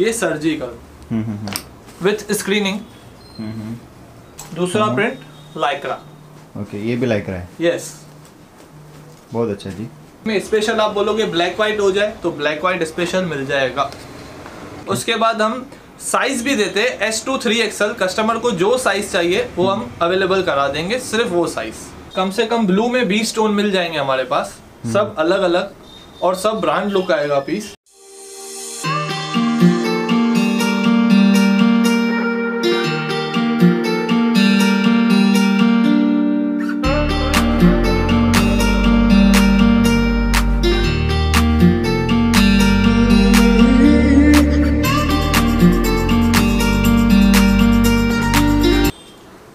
ये सर्जिकल हम्म हम्म हम्म, विथ स्क्रीनिंग हम्म हम्म। दूसरा प्रिंट लाइक्रा ओके ये भी लाइक रहा है। यस बहुत अच्छा जी। में स्पेशल आप बोलोगे ब्लैक वाइट हो जाए तो ब्लैक वाइट स्पेशल मिल जाएगा। उसके बाद हम साइज़ भी देते हैं S to three XL customer को जो साइज़ चाहिए वो हम अवेलेबल करा देंगे सिर्फ़ वो साइज़ कम से कम ब्लू में बीस स्टोन मिल जाएँगे हमारे पास। सब अलग अलग और सब ब्रांड लुक आएगा पीस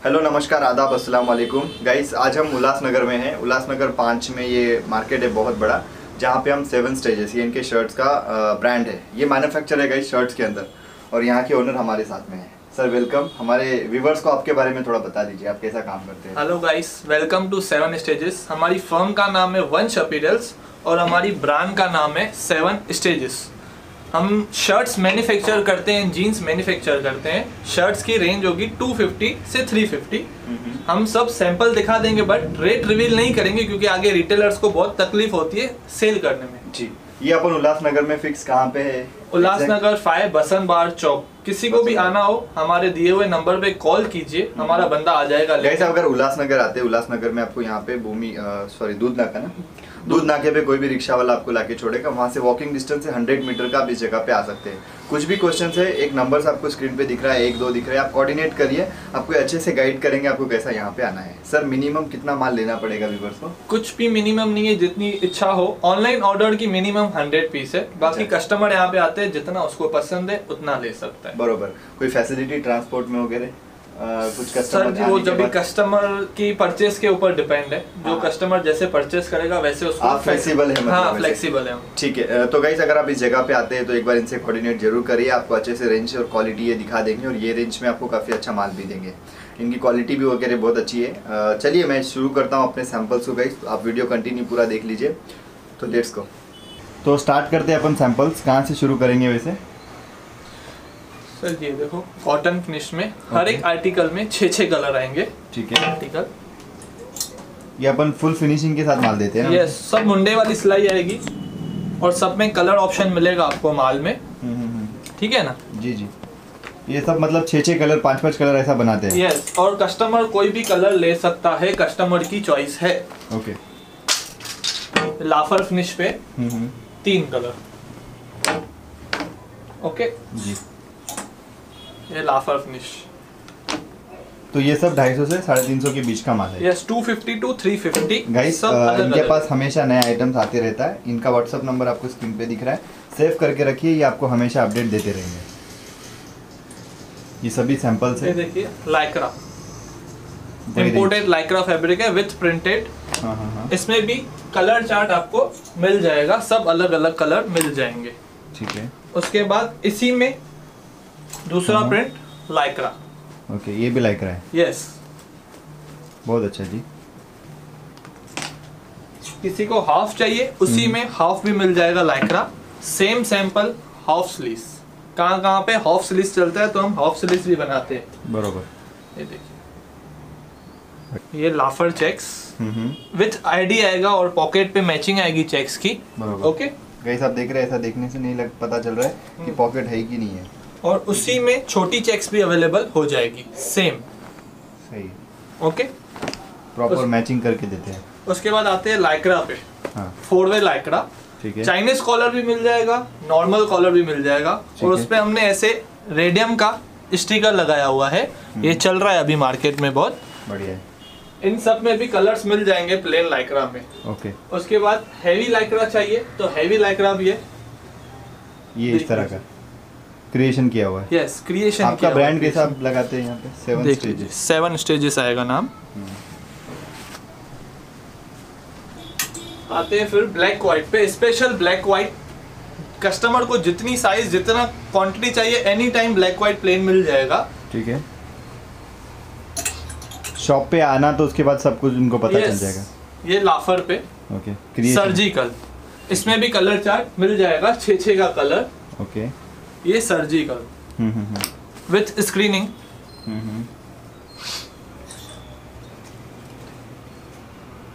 हेलो नमस्कार, आदाब, अस्सलाम वालेकुम। गाइस आज हम उल्लासनगर में हैं। उल्लासनगर पाँच में ये मार्केट है बहुत बड़ा, जहाँ पे हम सेवन स्टेजेस ये इनके शर्ट्स का ब्रांड है। ये मैन्युफैक्चर है गाइस शर्ट्स के अंदर, और यहाँ के ओनर हमारे साथ में है। सर वेलकम हमारे व्यूवर्स को आपके बारे में थोड़ा बता दीजिए, आप कैसा काम करते हैं? Hello guys welcome to seven stages हमारी फर्म का नाम है वंश अपीरल्स और हमारी ब्रांड का नाम है सेवन स्टेजेस हम शर्ट्स मैन्युफैक्चर करते हैं जीन्स मैन्युफैक्चर करते हैं। शर्ट्स की रेंज होगी 250 से 350 हम सब सैंपल दिखा देंगे बट रेट रिवील नहीं करेंगे क्योंकि आगे रिटेलर्स को बहुत तकलीफ़ होती है सेल करने में। जी ये अपन उल्लासनगर में फिक्स कहाँ पे है? उल्लासनगर फाइव बसंत बार चौक। किसी को भी आना हो हमारे दिए हुए नंबर पे कॉल कीजिए हमारा बंदा आ जाएगा लेकर। अगर उल्लासनगर आते हैं उल्लासनगर में आपको यहाँ पे भूमि सॉरी दूध नाका ना? दूध नाके पे कोई भी रिक्शा वाला आपको लाके छोड़ेगा वहाँ से वॉकिंग डिस्टेंस से 100 मीटर का आप इस जगह पे आ सकते हैं। कुछ भी क्वेश्चन है एक नंबर आपको स्क्रीन पे दिख रहा है एक दो दिख रहा है आप कोऑर्डिनेट करिए आपको अच्छे से गाइड करेंगे आपको कैसा यहाँ पे आना है। सर मिनिमम कितना माल लेना पड़ेगा व्यूवर्स को? कुछ भी मिनिमम नहीं है जितनी इच्छा हो। ऑनलाइन ऑर्डर की मिनिमम हंड्रेड पीस है। बाकी अच्छा। कस्टमर यहाँ पे आते हैं जितना उसको पसंद है उतना ले सकता है। बरोबर। कोई फैसिलिटी ट्रांसपोर्ट में वगैरह? कुछ सर कस्टमर जी वो जब भी कस्टमर की परचेस के ऊपर डिपेंड है। जो हाँ। कस्टमर जैसे परचेस करेगा वैसे उसको आप flexible है मतलब हाँ फ्लेक्सिबल है ठीक है तो गाइस अगर आप इस जगह पे आते हैं तो एक बार इनसे कोऑर्डिनेट ज़रूर करिए। आपको अच्छे से रेंज और क्वालिटी ये दिखा देंगे और ये रेंज में आपको काफ़ी अच्छा माल भी देंगे। इनकी क्वालिटी भी वगैरह बहुत अच्छी है। चलिए मैं शुरू करता हूँ अपने सैंपल्स को गाइस आप वीडियो कंटिन्यू पूरा देख लीजिए। तो लेट्स गो तो स्टार्ट करते हैं अपन सैंपल्स कहाँ से शुरू करेंगे वैसे? सर ये देखो कॉटन फिनिश में हर एक आर्टिकल में छः छः कलर आएँगे। ठीक है। आर्टिकल ये अपन फुल फिनिशिंग के साथ माल देते हैं यस सब मुंडे वाली सिलाई आएगी और सब में कलर ऑप्शन मिलेगा आपको माल में। हम्म, हम्म, हम्म। ठीक है ना? जी जी। ये सब मतलब छः छः कलर पाँच पाँच कलर ऐसा बनाते हैं। यस और कस्टमर कोई भी कलर ले सकता है कस्टमर की चॉइस है। ओके लाफर फिनिश पे तीन कलर ओके जी। ये लाफर फिनिश तो ये सब ढाई सौ से साढ़े तीन सौ के बीच का माल है। यस 250 टू 350 गाइस इनके पास हमेशा नए आइटम्स आते रहता है। इनका व्हाट्सअप नंबर आपको स्क्रीन पे दिख रहा है। सेव करके रखिए ये आपको हमेशा अपडेट देते रहेंगे। ये सभी सैंपल्स ये है देखिए लाइक्रा वही लाइक्रा फैब्रिक है विथ प्रिंटेड। हाँ हाँ हाँ। इसमें भी कलर चार्ट आपको मिल जाएगा। सब अलग अलग कलर मिल जाएँगे। ठीक है। उसके बाद इसी में दूसरा। प्रिंट लाइक्रा ओके ये भी लाइक रहा है। यस बहुत अच्छा जी। किसी को हाफ़ चाहिए उसी हम्म। में हाफ़ भी मिल जाएगा lycra same sample half sleeve कहाँ कहाँ पे हाफ़ स्लीव चलता है तो हम हाफ़ स्लीव भी बनाते हैं। बरोबर। ये देखिए। ये लाफर चेक्स हम्म। हम्म विथ आईडी आएगा और पॉकेट पे मैचिंग आएगी चेक्स की। ओके गाइस आप देख रहे हैं ऐसा देखने से नहीं लग पता चल रहा है कि पॉकेट है कि नहीं है। और उसी में छोटी चेक्स भी अवेलेबल हो जाएगी. सेम सही. ओके प्रॉपर मैचिंग करके देते हैं. उसके बाद आते हैं लाइक्रा पे. हाँ. फोर वे लाइक्रा ठीक है. चाइनीज़ कॉलर भी मिल जाएगा नॉर्मल कॉलर भी मिल जाएगा. और उस पे हमने ऐसे रेडियम का स्टिकर लगाया हुआ है. हम्म। ये चल रहा है अभी मार्केट में बहुत. बढ़िया इन सब में भी कलर्स मिल जाएँगे प्लेन लाइक्रा में. ओके उसके बाद हैवी लाइक्रा चाहिए तो हैवी लाइक्रा भी है. ये इस तरह का. क्रिएशन किया हुआ है। यस क्रिएशन आपका ब्रांड कैसा आप लगाते हैं यहाँ पे? सेवन स्टेजेस सेवन स्टेजेस आएगा नाम। आते हैं फिर ब्लैक व्हाइट पे। स्पेशल ब्लैक व्हाइट कस्टमर को जितनी साइज़ जितना क्वांटिटी चाहिए any time black white plain मिल जाएगा। ठीक है। शॉप पे आना तो उसके बाद सब कुछ उनको पता चल जाएगा। ये लाफर पे। ओके सर्जिकल इसमें भी कलर चार्ट मिल जाएगा छः छः का कलर ओके ये सर्जिकल विथ स्क्रीनिंग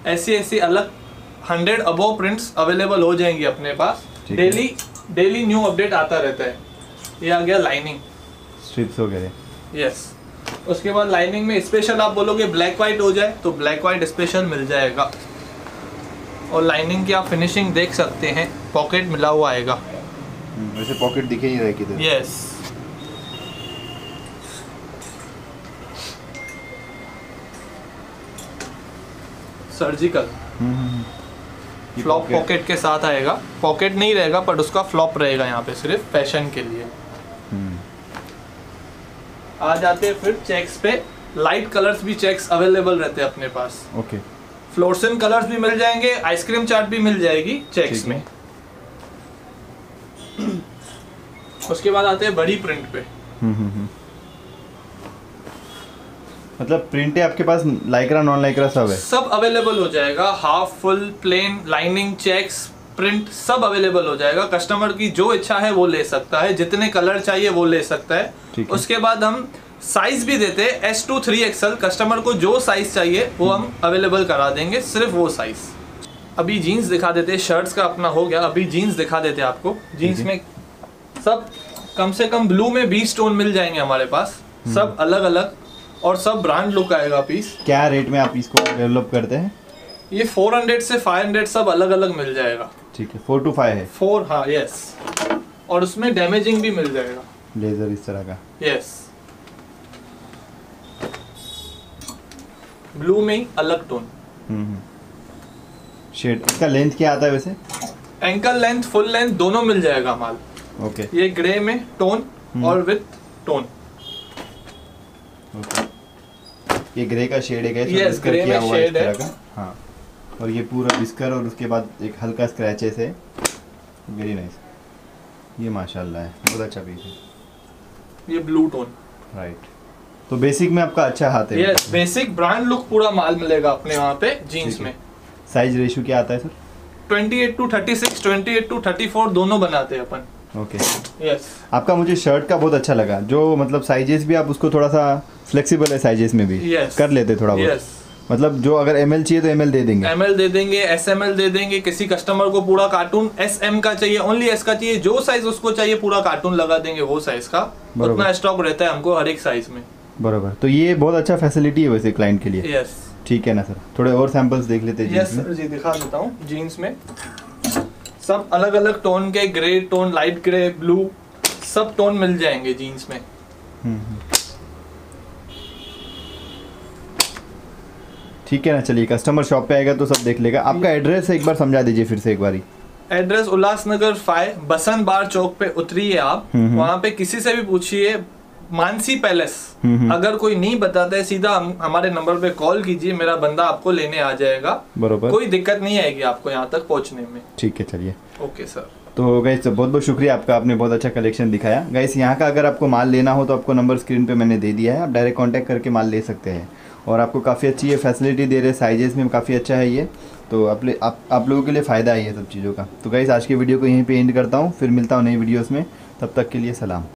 ऐसी ऐसी अलग हंड्रेड अबो प्रिंट्स अवेलेबल हो जाएँगी अपने पास। डेली डेली न्यू अपडेट आता रहता है। ये आ गया लाइनिंग स्ट्रिप्स वगैरह यस उसके बाद लाइनिंग में स्पेशल आप बोलोगे ब्लैक वाइट हो जाए तो ब्लैक वाइट स्पेशल मिल जाएगा। और लाइनिंग की आप फिनिशिंग देख सकते हैं पॉकेट मिला हुआ आएगा। वैसे पॉकेट दिखे नहीं रहे किधर। यस सर्जिकल हम्म, हम्म, हम्म। फ्लॉप पॉकेट के साथ आएगा। पॉकेट नहीं रहेगा बट उसका फ्लॉप रहेगा यहाँ पे सिर्फ़ फ़ैशन के लिए। हम्म, आ जाते हैं फिर चेक्स पे। लाइट कलर्स भी चेक्स अवेलेबल रहते हैं अपने पास। Okay okay. फ्लोरसन कलर्स भी मिल जाएँगे आइसक्रीम चाट भी मिल जाएगी चेक्स। में। उसके बाद आते हैं बड़ी प्रिंट पे। हम्म, हम्म, हम्म। मतलब प्रिंट है आपके पास लाइक्रा नॉन लाइक्रा सब है? सब अवेलेबल हो जाएगा। Half full plain lining checks print सब अवेलेबल हो जाएगा। कस्टमर की जो इच्छा है वो ले सकता है। जितने कलर चाहिए वो ले सकता है। उसके बाद हम साइज़ भी देते हैं। S to three XL customer को जो साइज़ चाहिए वो हम अवेलेबल करा देंगे। सिर्फ़ वो साइज़ अभी जीन्स दिखा देते हैं। शर्ट्स का अपना हो गया। अभी जीन्स दिखा देते हैं आपको। जीन्स में सब कम से कम ब्लू में बीस टोन मिल जाएँगे हमारे पास। हम्म। सब अलग अलग और सब ब्रांड लुक आएगा पीस क्या रेट में आप इसको डेवलप करते हैं? ये 400 से 500 सब अलग अलग मिल जाएगा। ठीक है फोर टू फाइव है। फोर हाँ यस और उसमें डैमेजिंग भी मिल जाएगा। लेजर इस तरह का। यस ब्लू में अलग टोन शेड इसका लेंथ क्या आता है वैसे? एंकल लेंथ फुल लेंथ दोनों मिल जाएगा माल। ओके ये ग्रे में टोन हम्म। और विथ टोन ओके ये ग्रे का शेड है Yes, बिस्कर grey किया में हुआ है का। हाँ। और ये पूरा बिस्कर और उसके बाद एक हल्का स्क्रैचेस है। वेरी नाइस ये माशाल्लाह है बहुत अच्छा पीस है। ये ब्लू टोन राइट तो बेसिक में आपका अच्छा हाथ है। यस बेसिक ब्रांड लुक पूरा माल मिलेगा अपने वहाँ पे जीन्स में। साइज़ रेशियो क्या आता है सर 28 टू 36 28 टू 34 दोनों बनाते हैं अपन। ओके यस आपका मुझे शर्ट का बहुत अच्छा लगा। जो मतलब साइजेस भी आप उसको थोड़ा सा फ्लेक्सिबल है साइजेस में भी। Yes. कर लेते थोड़ा बहुत। यस मतलब जो अगर एमएल चाहिए तो एमएल दे देंगे। एम दे देंगे एस दे देंगे किसी कस्टमर को पूरा कार्टून एस एम का चाहिए ओनली एस का चाहिए जो साइज़ उसको चाहिए पूरा कार्टून लगा देंगे वो साइज़ का। उतना स्टॉक रहता है हमको हर एक साइज़ में। बरोबर। तो ये बहुत अच्छा फैसिलिटी है वैसे क्लाइंट के लिए। यस ठीक है ना सर थोड़े और सैंपल्स देख लेते हैं यस सर जी दिखा देता हूँ जीन्स में। सब अलग अलग टोन के grey tone light grey blue सब टोन मिल जाएँगे जीन्स में। ठीक है ना चलिए कस्टमर शॉप पे आएगा तो सब देख लेगा आपका एड्रेस एक बार समझा दीजिए फिर से एक बारी address Ulhasnagar five Basant bar चौक पे उतरिए आप हम्म, हम्म। वहाँ पे किसी से भी पूछिए मानसी पैलेस। अगर कोई नहीं बताता है सीधा हम, हमारे नंबर पे कॉल कीजिए मेरा बंदा आपको लेने आ जाएगा। बरोबर। कोई दिक्कत नहीं आएगी आपको यहाँ तक पहुँचने में। ठीक है चलिए। Okay sir. तो गाइस बहुत बहुत शुक्रिया आपका आपने बहुत अच्छा कलेक्शन दिखाया। गाइस यहाँ का अगर आपको माल लेना हो तो आपको नंबर स्क्रीन पे मैंने दे दिया है। आप डायरेक्ट कांटेक्ट करके माल ले सकते हैं। और आपको काफ़ी अच्छी ये फैसिलिटी दे रहे हैं साइजेस में काफ़ी अच्छा है ये। तो आप आप आप लोगों के लिए फ़ायदा है ये सब चीज़ों का। तो गैस आज की वीडियो को यहीं पे एंड करता हूँ। फिर मिलता हूँ नई वीडियोज़ में। तब तक के लिए सलाम।